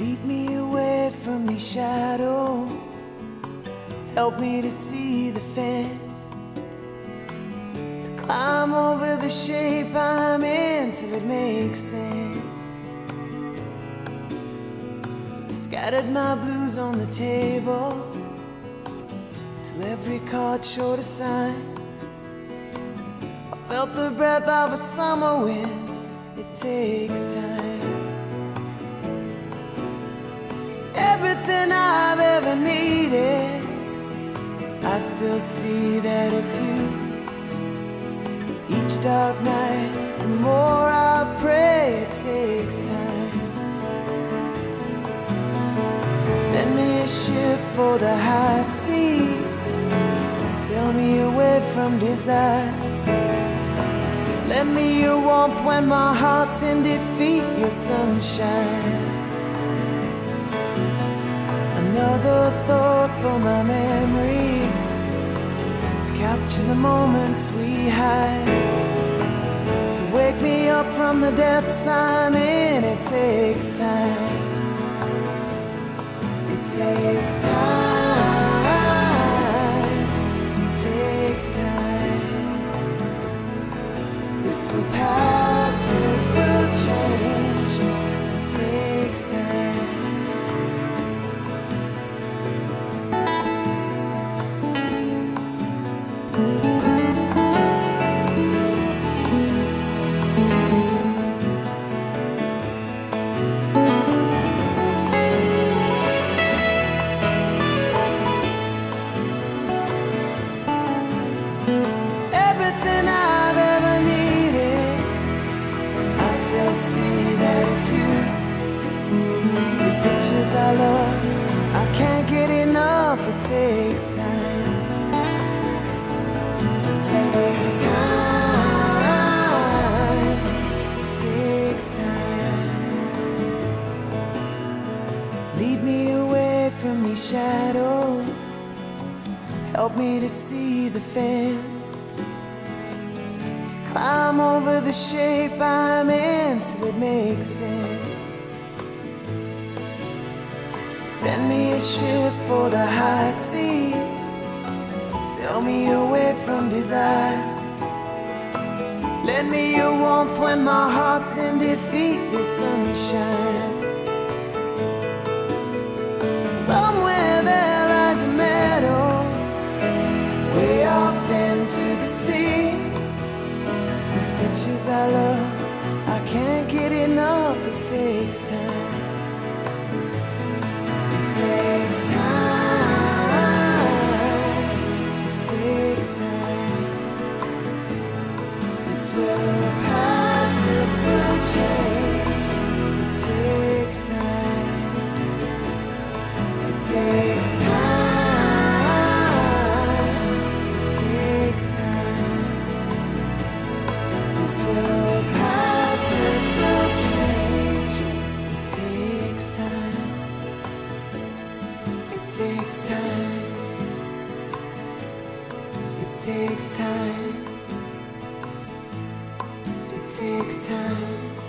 Lead me away from these shadows. Help me to see the fence. To climb over the shape I'm in till it makes sense. Scattered my blues on the table till every card showed a sign. I felt the breath of a summer wind. It takes time. Still see that it's you. Each dark night, the more I pray, it takes time. Send me a ship for the high seas, sail me away from desire. Lend me your warmth when my heart's in defeat, your sunshine. Another thought for my memory capture the moments we had. To wake me up from the depths I'm in, it takes time. It takes time. You. The pictures I love, I can't get enough. It takes time. It takes time. It takes time. Lead me away from these shadows. Help me to see the fence. Climb over the shape I'm in till it makes sense. Send me a ship for the high seas. Sail me away from desire. Lend me your warmth when my heart's in defeat, your sunshine. Somewhere Pictures I love, I can't get enough. It takes time. It takes time. It takes time. This will pass, it will change. It takes time. It takes time. It takes time. It takes time.